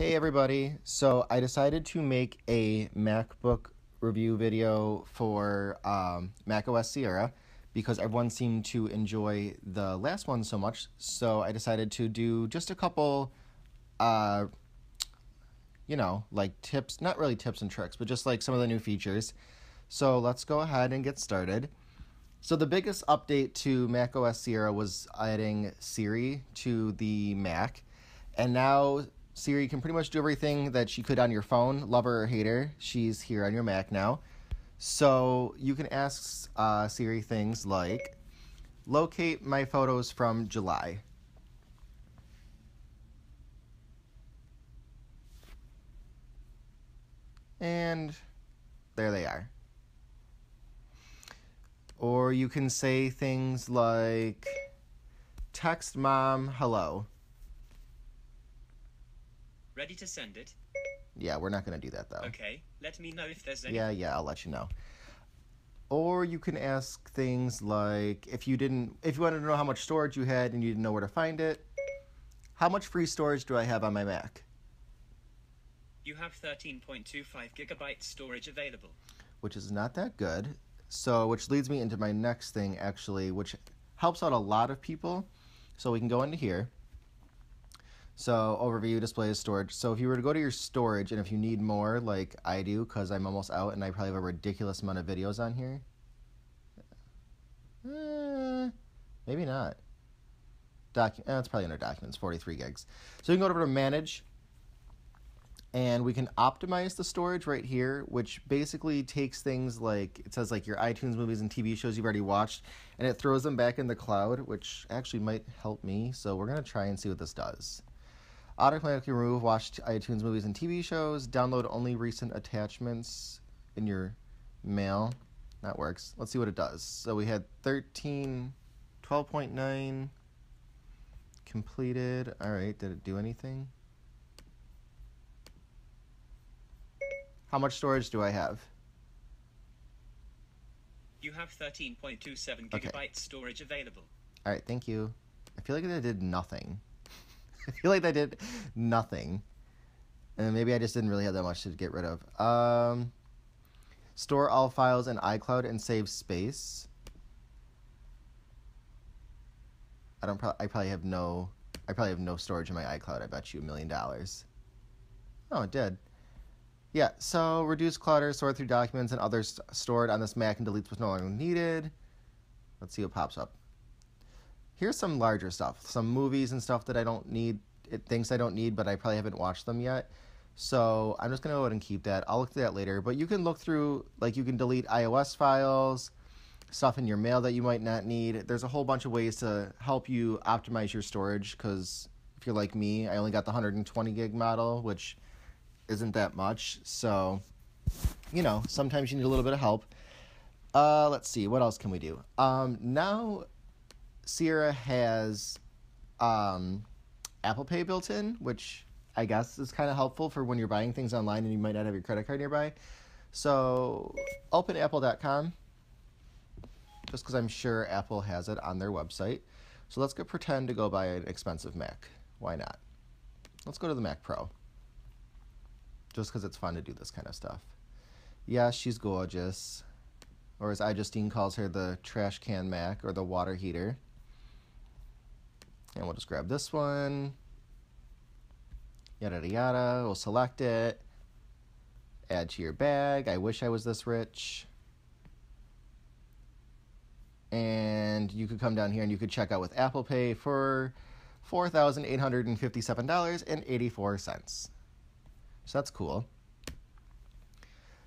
Hey everybody, so I decided to make a MacBook review video for um, macOS Sierra because everyone seemed to enjoy the last one so much, so I decided to do just a couple, uh, you know, like tips, not really tips and tricks, but just like some of the new features. So let's go ahead and get started. So the biggest update to macOS Sierra was adding Siri to the Mac, and now Siri can pretty much do everything that she could on your phone, love her or hate her. She's here on your Mac now. So you can ask uh, Siri things like, locate my photos from July. And there they are. Or you can say things like, text mom hello. Ready to send it? Yeah, we're not going to do that though. Okay, let me know if there's any. Yeah, yeah, I'll let you know. Or you can ask things like if you didn't if you wanted to know how much storage you had and you didn't know where to find it, how much free storage do I have on my Mac? You have 13.25 gigabytes storage available. Which is not that good. So, which leads me into my next thing actually, which helps out a lot of people. So, we can go into here. So, overview, display, storage. So, if you were to go to your storage and if you need more, like I do, because I'm almost out and I probably have a ridiculous amount of videos on here. Eh, maybe not. Docu- eh, probably under documents, 43 gigs. So, you can go over to manage and we can optimize the storage right here which basically takes things like it says like your itunes movies and tv shows you've already watched and it throws them back in the cloud which actually might help me so we're going to try and see what this does automatically remove watched itunes movies and tv shows download only recent attachments in your mail that works let's see what it does so we had 13 12.9 completed all right did it do anything How much storage do I have? You have 13.27 Okay. gigabytes storage available. All right, thank you. I feel like that did nothing. I feel like that did nothing. And maybe I just didn't really have that much to get rid of. Um, store all files in iCloud and save space. I don't. Pro- I probably have no. I probably have no storage in my iCloud. I bet you a million dollars. Oh, it did. Yeah. So reduce clutter, sort through documents and others stored on this Mac, and deletes what's no longer needed. Let's see what pops up. Here's some larger stuff, some movies and stuff that I don't need. It things I don't need, but I probably haven't watched them yet. So I'm just gonna go ahead and keep that. I'll look through that later. But you can look through, like you can delete iOS files, stuff in your mail that you might not need. There's a whole bunch of ways to help you optimize your storage. Because if you're like me, I only got the 120 gig model, which isn't that much. So, you know, sometimes you need a little bit of help. Uh, let's see, what else can we do? Um, now Sierra has um, Apple Pay built in, which I guess is kind of helpful for when you're buying things online and you might not have your credit card nearby. So, openapple.com, just because I'm sure Apple has it on their website. So, let's go pretend to go buy an expensive Mac. Why not? Let's go to the Mac Pro just because it's fun to do this kind of stuff. Yeah, she's gorgeous. Or as iJustine calls her, the trash can Mac or the water heater. And we'll just grab this one. Yada yada yada. We'll select it. Add to your bag. I wish I was this rich. And you could come down here and you could check out with Apple Pay for $4,857.84. So that's cool.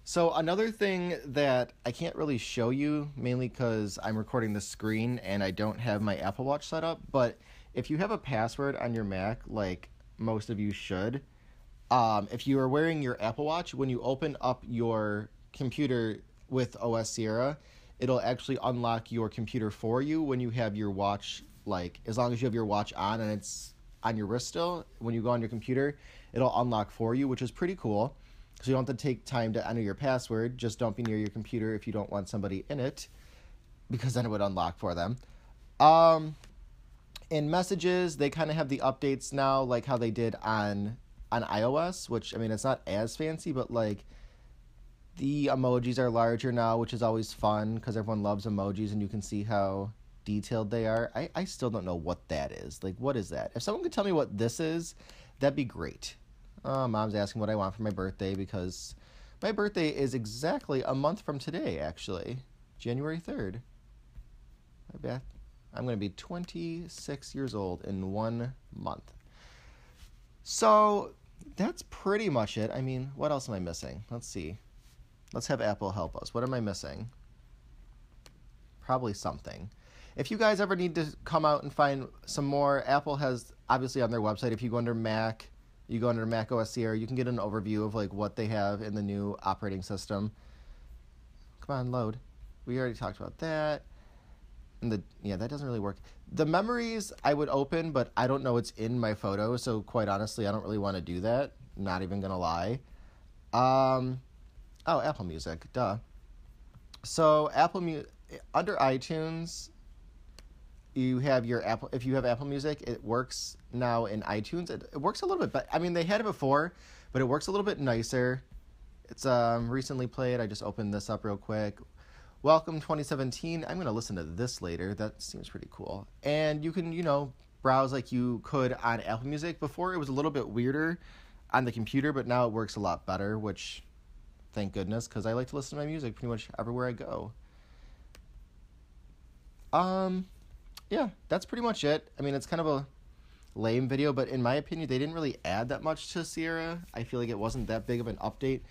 So another thing that I can't really show you, mainly because I'm recording the screen and I don't have my Apple Watch set up, but if you have a password on your Mac, like most of you should, um, if you are wearing your Apple Watch, when you open up your computer with OS Sierra, it'll actually unlock your computer for you when you have your watch, like as long as you have your watch on and it's on your wrist still, when you go on your computer, it'll unlock for you, which is pretty cool. So you don't have to take time to enter your password. Just don't be near your computer if you don't want somebody in it, because then it would unlock for them. Um, in messages, they kind of have the updates now, like how they did on on iOS, which I mean it's not as fancy, but like the emojis are larger now, which is always fun because everyone loves emojis and you can see how detailed they are. I, I still don't know what that is. Like, what is that? If someone could tell me what this is, that'd be great. Uh, mom's asking what I want for my birthday because my birthday is exactly a month from today, actually. January 3rd. My bad. I'm going to be 26 years old in one month. So that's pretty much it. I mean, what else am I missing? Let's see. Let's have Apple help us. What am I missing? Probably something. If you guys ever need to come out and find some more, Apple has obviously on their website. If you go under Mac, you go under Mac OS Sierra, you can get an overview of like what they have in the new operating system. Come on, load. We already talked about that. And the yeah, that doesn't really work. The memories I would open, but I don't know it's in my photo, so quite honestly, I don't really want to do that. Not even gonna lie. Um, oh, Apple Music, duh. So Apple Mu under iTunes, you have your Apple. If you have Apple Music, it works now in iTunes. It, it works a little bit, but I mean they had it before, but it works a little bit nicer. It's um recently played. I just opened this up real quick. Welcome 2017. I'm going to listen to this later. That seems pretty cool. And you can, you know, browse like you could on Apple Music. Before it was a little bit weirder on the computer, but now it works a lot better, which thank goodness because I like to listen to my music pretty much everywhere I go. Um yeah, that's pretty much it. I mean, it's kind of a lame video, but in my opinion, they didn't really add that much to Sierra. I feel like it wasn't that big of an update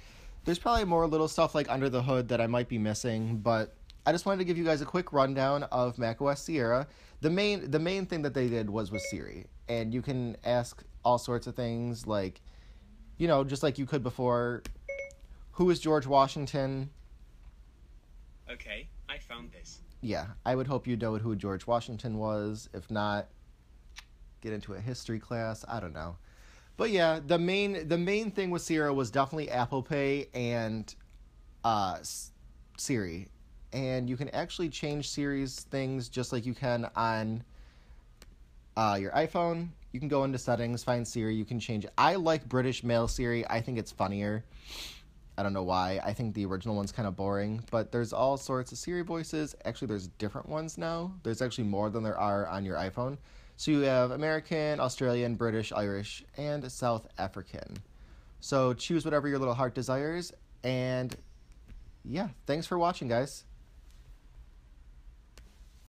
there's probably more little stuff like under the hood that I might be missing, but I just wanted to give you guys a quick rundown of macOS Sierra. The main the main thing that they did was with Siri, and you can ask all sorts of things like, you know, just like you could before. Who is George Washington? Okay, I found this. Yeah, I would hope you know who George Washington was. If not, get into a history class. I don't know. But yeah, the main the main thing with Sierra was definitely Apple Pay and uh, Siri, and you can actually change Siri's things just like you can on uh, your iPhone. You can go into settings, find Siri. You can change it. I like British Male Siri. I think it's funnier. I don't know why. I think the original one's kind of boring, but there's all sorts of Siri voices. Actually, there's different ones now. There's actually more than there are on your iPhone. So you have American, Australian, British, Irish, and South African. So choose whatever your little heart desires. And yeah, thanks for watching, guys.